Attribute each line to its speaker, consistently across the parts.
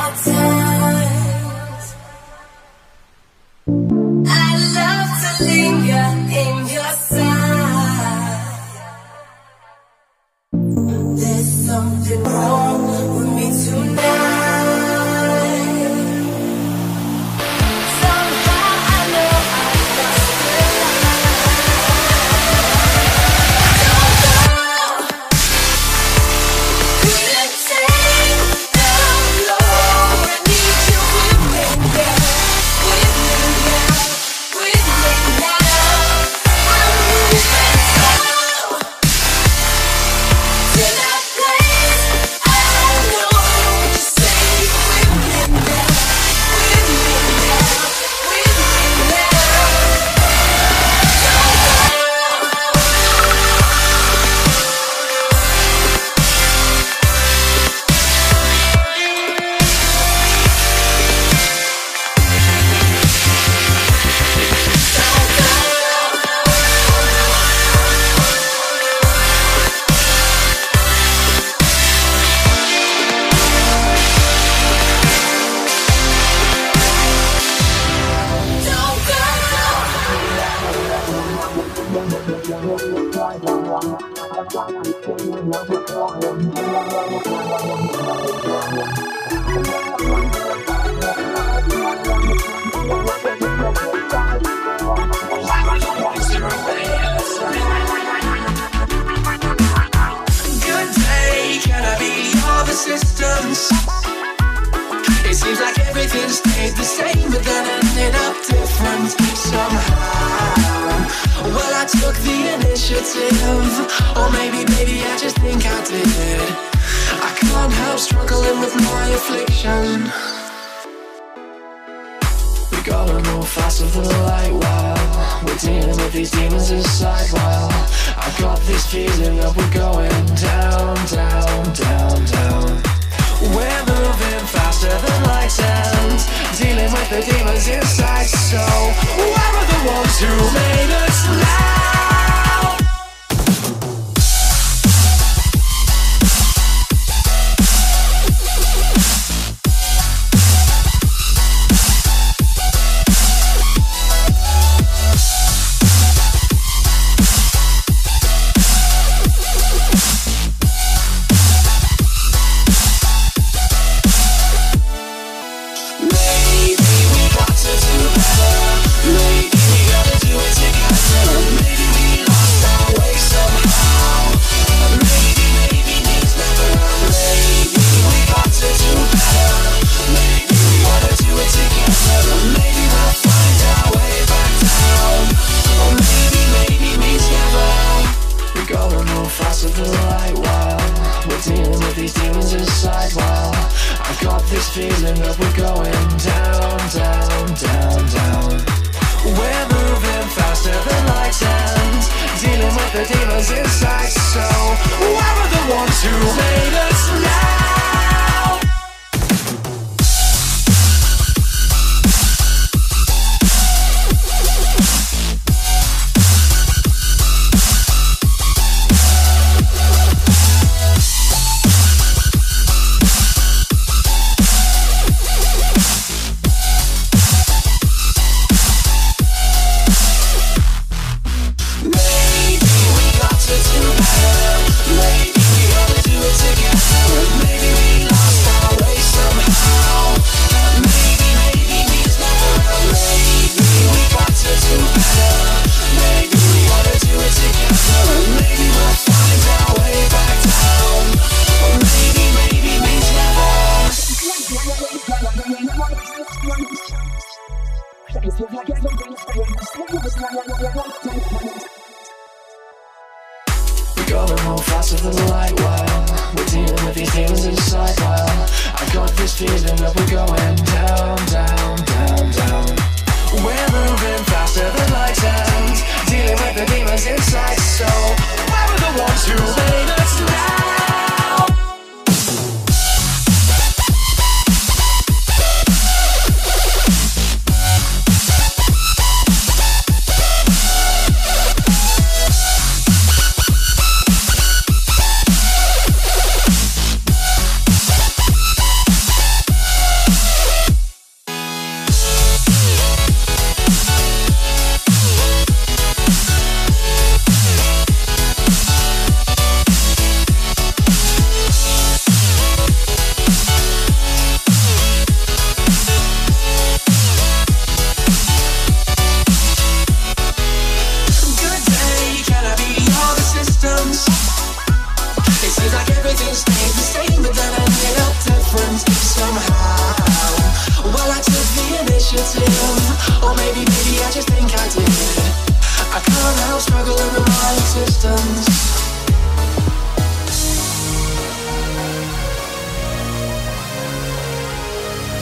Speaker 1: I'll tell later.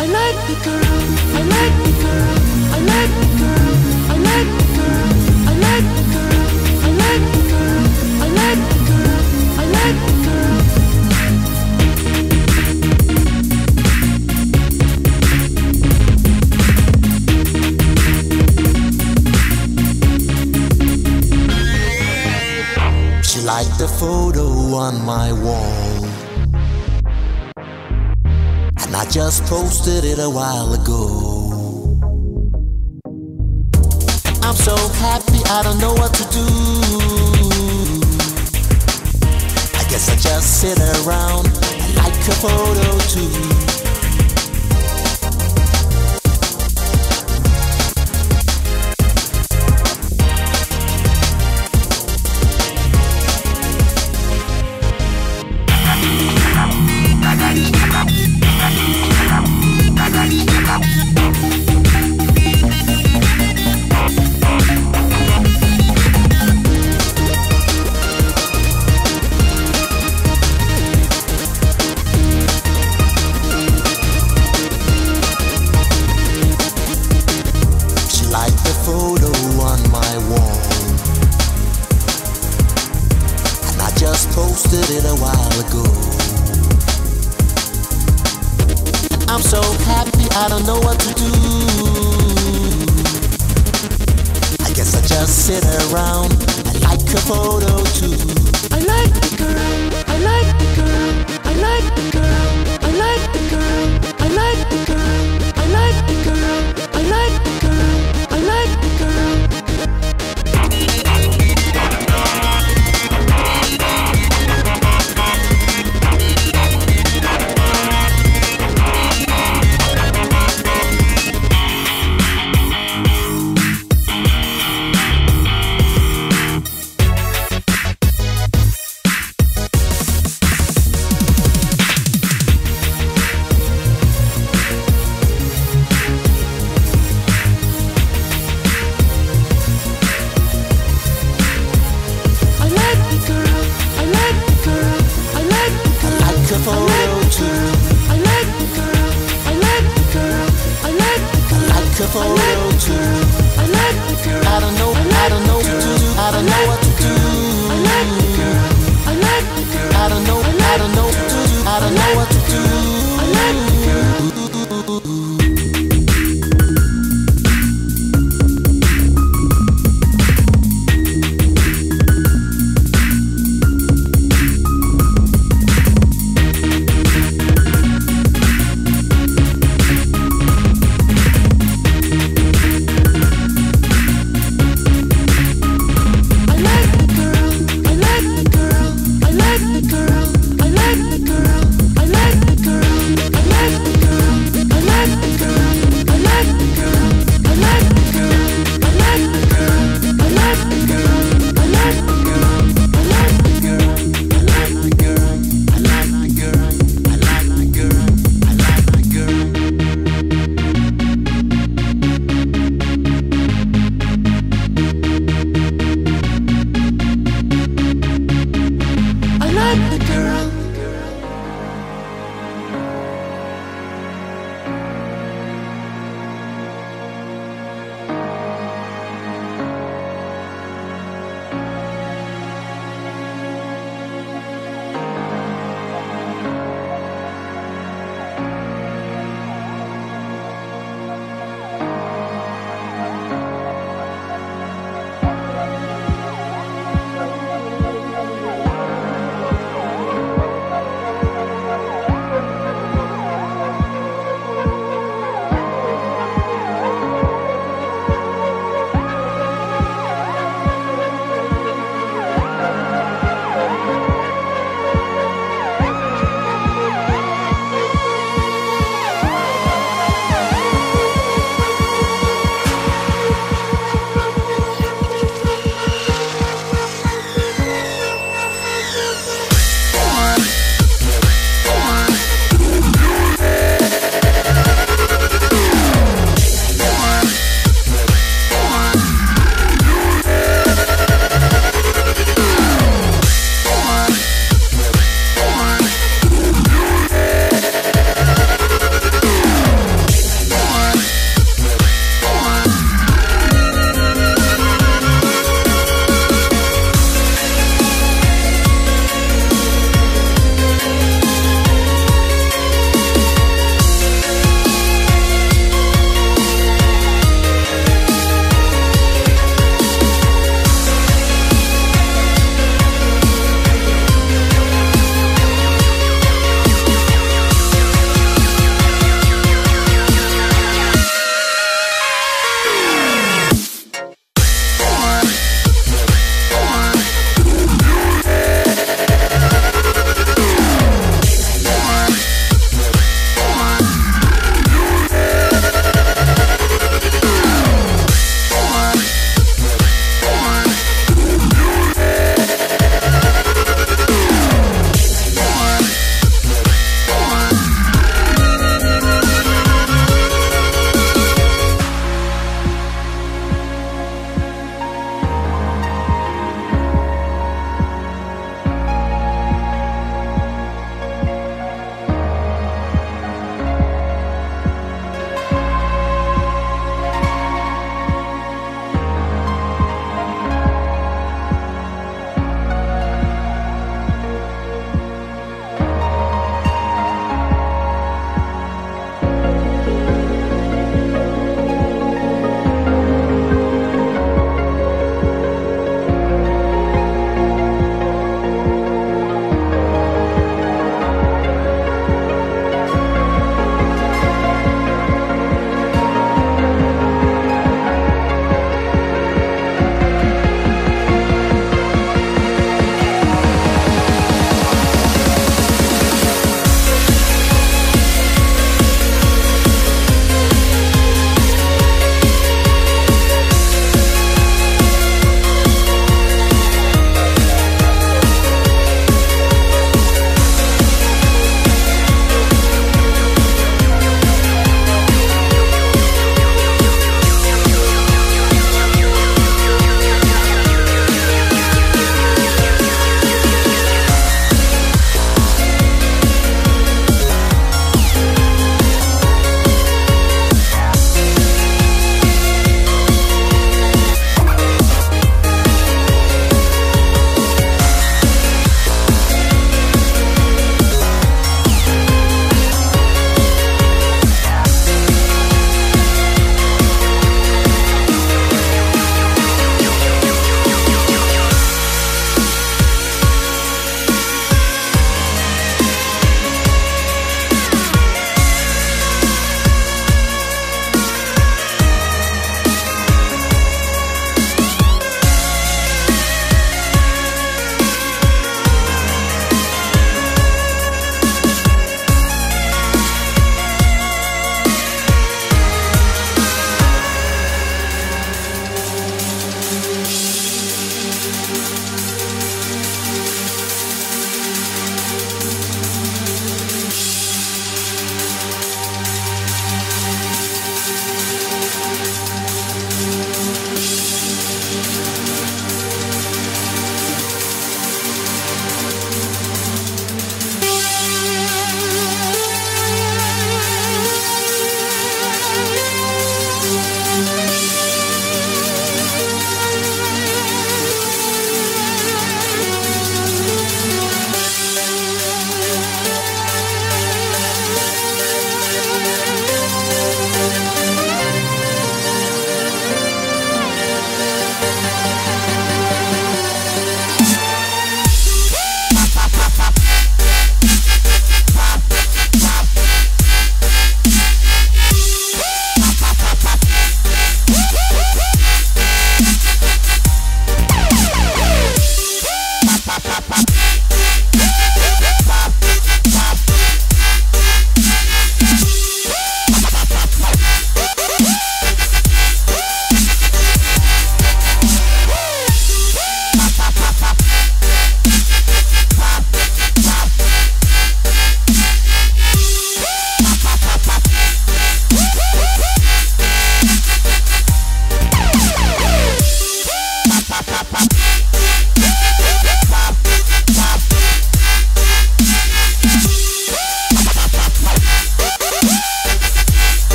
Speaker 1: I like the
Speaker 2: girl, I like the girl, I like the girl, I like the girl, I like the girl, I like the girl, I like the girl,
Speaker 3: She liked the photo on my wall. just posted it a while ago. I'm so happy, I don't know what to do. I guess I just sit around and like a photo too.